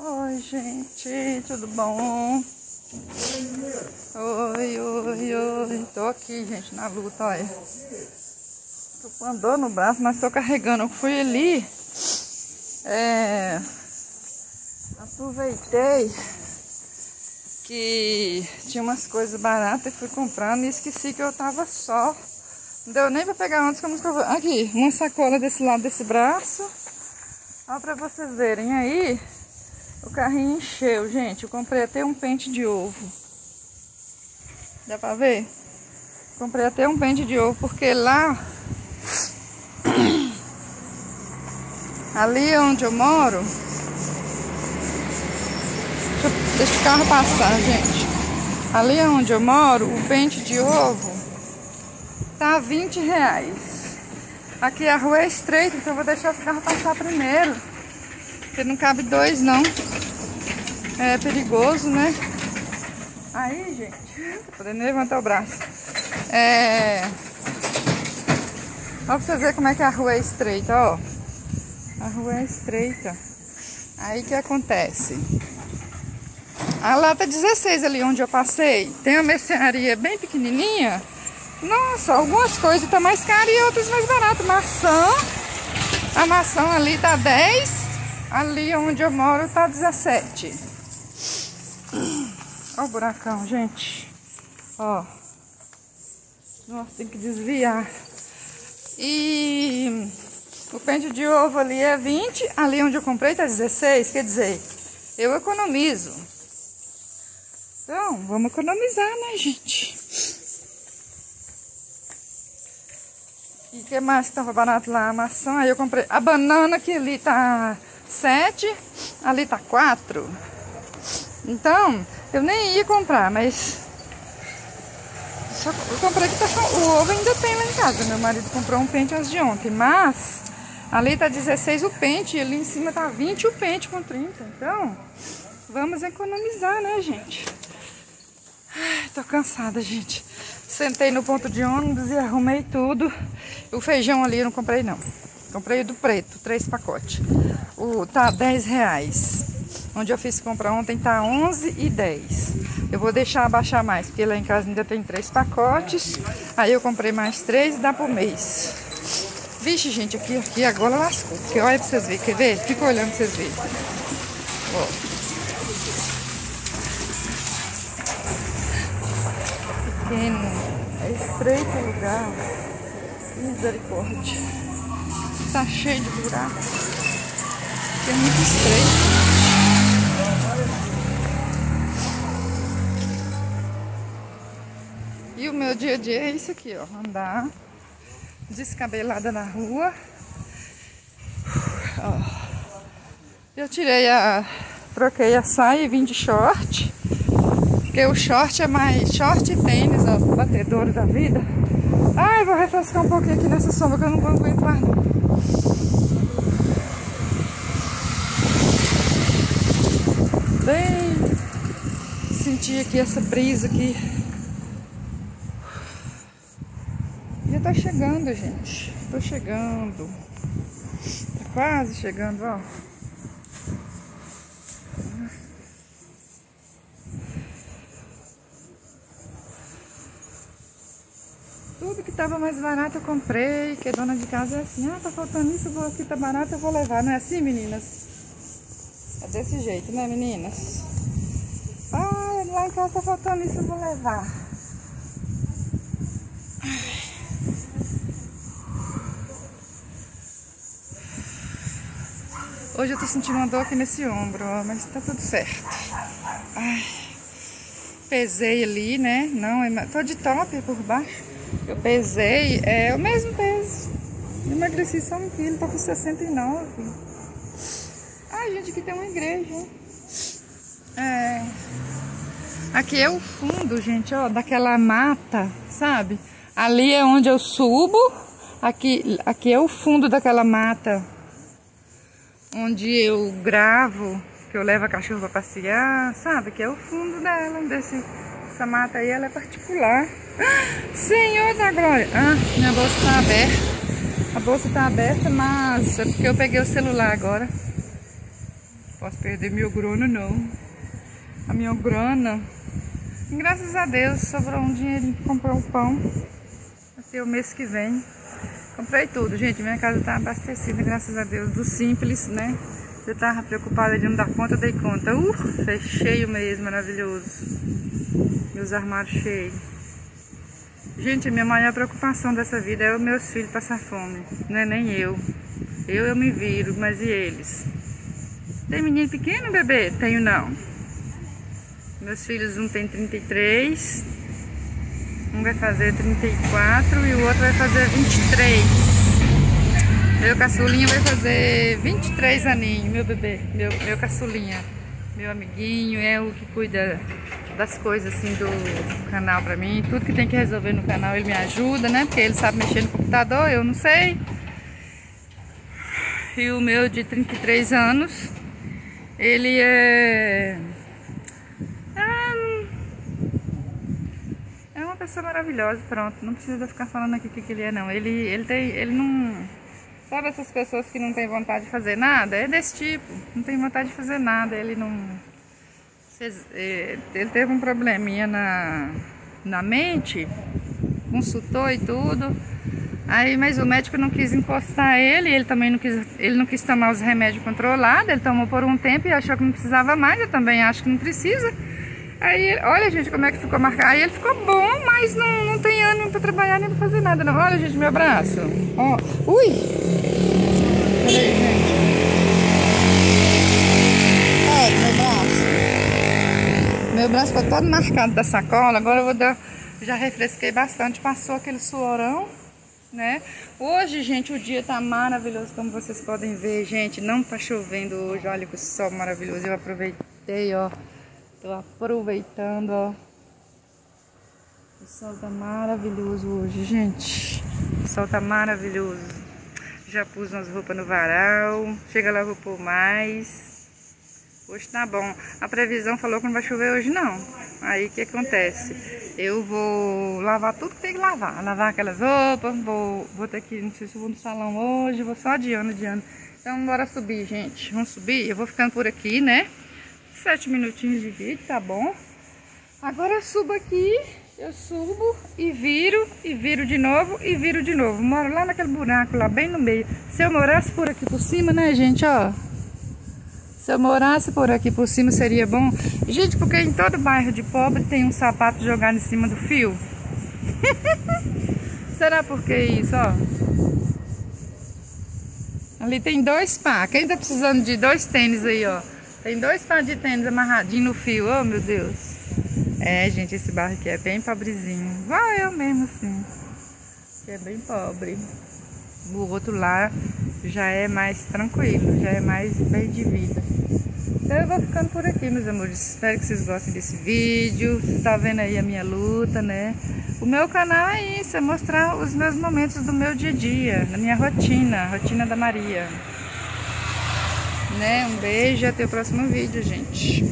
Oi, gente, tudo bom? Oi, oi, oi. Tô aqui, gente, na luta, olha. Tô com no braço, mas tô carregando. Eu fui ali. É, aproveitei que tinha umas coisas baratas e fui comprando e esqueci que eu tava só. Não deu nem pra pegar antes que eu. Aqui, uma sacola desse lado desse braço. Ó, pra vocês verem aí. O carrinho encheu, gente. Eu comprei até um pente de ovo. Dá pra ver? Comprei até um pente de ovo, porque lá... Ali onde eu moro... Deixa, o carro passar, gente. Ali onde eu moro, o pente de ovo tá 20 reais. Aqui a rua é estreita, então eu vou deixar os carros passar primeiro. Porque não cabe dois, não. É perigoso, né? Aí, gente, tô podendo levantar o braço. É... Ó pra vocês verem como é que a rua é estreita, ó. A rua é estreita. Aí que acontece? A lata 16 ali onde eu passei, tem uma mercearia bem pequenininha. Nossa, algumas coisas tá mais caras e outras mais baratas. Maçã, a maçã ali tá 10, ali onde eu moro tá 17. Ó o buracão, gente. Ó. Nossa, tem que desviar. E o pente de ovo ali é 20, ali onde eu comprei tá 16, quer dizer, eu economizo. Então, vamos economizar, né, gente? E o que mais que tava barato lá? A maçã, aí eu comprei. A banana que ali tá 7, ali tá 4. Então, eu nem ia comprar, mas... Só eu comprei que tá... O ovo ainda tem lá em casa. Meu marido comprou um pente antes de ontem, mas... Ali tá 16 o pente e ali em cima tá 20 o pente com 30. Então, vamos economizar, né, gente? Ai, tô cansada, gente. Sentei no ponto de ônibus e arrumei tudo. O feijão ali eu não comprei, não. Comprei do preto, três pacotes. O, tá 10 reais. Onde eu fiz comprar ontem tá 11 e 10. Eu vou deixar abaixar mais, porque lá em casa ainda tem três pacotes. Aí eu comprei mais três e dá por mês. Vixe, gente, aqui, aqui agora lascou. Porque olha pra vocês verem, quer ver? Fica olhando pra vocês verem. Ó. Pequeno, é estreito o lugar. Misericórdia. Tá cheio de buraco. É muito estreito. E o meu dia a dia é isso aqui, ó. Andar descabelada na rua. Ó. Eu tirei a. Troquei a saia e vim de short. Porque o short é mais. Short e tênis, ó. Batedor da vida. Ai, vou refrescar um pouquinho aqui nessa sombra que eu não aguento mais. Bem. Essa brisa aqui. Já tá chegando, gente. Tô chegando. Tá quase chegando, ó. Tudo que tava mais barato eu comprei, que dona de casa é assim, ah, tá faltando isso, aqui, tá barato, eu vou levar. Não é assim, meninas? É desse jeito, né, meninas? Lá em casa tá faltando isso, eu vou levar. Hoje eu tô sentindo uma dor aqui nesse ombro, ó, mas tá tudo certo. Ai, pesei ali, né? Não, tô de top por baixo. Eu pesei, é o mesmo peso. Emagreci só um quilo, tô com 69. Ai, gente, aqui tem uma igreja. Aqui é o fundo, gente, ó, daquela mata, sabe? Ali é onde eu subo. Aqui, aqui é o fundo daquela mata onde eu gravo, que eu levo a cachorro para passear, sabe? Que é o fundo dela, desse, essa mata aí, ela é particular. Senhor da glória! Ah, minha bolsa tá aberta. A bolsa tá aberta, mas é porque eu peguei o celular agora. Posso perder meu grana não. A minha grana. Graças a Deus sobrou um dinheirinho pra comprar o pão. Até o mês que vem. Comprei tudo, gente. Minha casa tá abastecida, graças a Deus. Do simples, né? Eu tava preocupada de não dar conta, dei conta. Uh, fechei o mês, maravilhoso. Meus armários cheios. Gente, a minha maior preocupação dessa vida é os meus filhos passar fome. Não é nem eu. Eu, eu me viro, mas e eles? Tem menino pequeno, bebê? Tenho não. Meus filhos, um tem 33, um vai fazer 34 e o outro vai fazer 23. Meu caçulinha vai fazer 23 aninhos, meu bebê, meu, meu caçulinha. Meu amiguinho, é o que cuida das coisas assim do canal pra mim. Tudo que tem que resolver no canal ele me ajuda, né? Porque ele sabe mexer no computador, eu não sei. E o meu de 33 anos ele é. É maravilhosa, pronto. Não precisa ficar falando aqui o que, que ele é, não. Ele, ele tem. Ele não. Sabe essas pessoas que não têm vontade de fazer nada? É desse tipo. Não tem vontade de fazer nada. Ele não. É, ele teve um probleminha na, na mente, consultou e tudo. Aí, mas o médico não quis encostar ele, ele também não quis, ele não quis tomar os remédios controlados, ele tomou por um tempo e achou que não precisava mais, eu também acho que não precisa. Aí, olha gente, como é que ficou marcado. Aí ele ficou bom, mas não, não tem ânimo para trabalhar nem para fazer nada. Não. Olha, gente, meu braço. Ó, ui! Peraí, gente. É, meu braço. Meu braço ficou todo marcado da sacola. Agora eu vou dar. Já refresquei bastante, passou aquele suorão né? Hoje, gente, o dia tá maravilhoso, como vocês podem ver, gente. Não tá chovendo hoje, olha que sol maravilhoso. Eu aproveitei, ó. Tô aproveitando, ó. O sol tá maravilhoso hoje, gente. O sol tá maravilhoso. Já pus umas roupas no varal. Chega lá, vou pôr mais. Hoje tá bom. A previsão falou que não vai chover hoje, não. Aí o que acontece? Eu vou lavar tudo que tem que lavar. Lavar aquelas roupas, vou, vou ter que, não sei se eu vou no salão hoje, vou só adiando, adiando. Então bora subir, gente. Vamos subir. Eu vou ficando por aqui, né? Sete minutinhos de vídeo, tá bom? Agora eu subo aqui, eu subo e viro, e viro de novo, e viro de novo. Moro lá naquele buraco, lá bem no meio. Se eu morasse por aqui por cima, né, gente, ó... Se eu morasse por aqui por cima seria bom. Gente, porque em todo bairro de pobre tem um sapato jogado em cima do fio. Será por que isso, ó? Ali tem dois par. Quem tá precisando de dois tênis aí, ó? Tem dois par de tênis amarradinho no fio. Oh, meu Deus. É, gente, esse bairro aqui é bem pobrezinho. Igual eu mesmo, assim. Que é bem pobre. O outro lá já é mais tranquilo, já é mais bem de vida. Então eu vou ficando por aqui, meus amores. Espero que vocês gostem desse vídeo. Você está vendo aí a minha luta, né? O meu canal é isso, é mostrar os meus momentos do meu dia a dia, da minha rotina, rotina da Maria. Né? Um beijo e até o próximo vídeo, gente.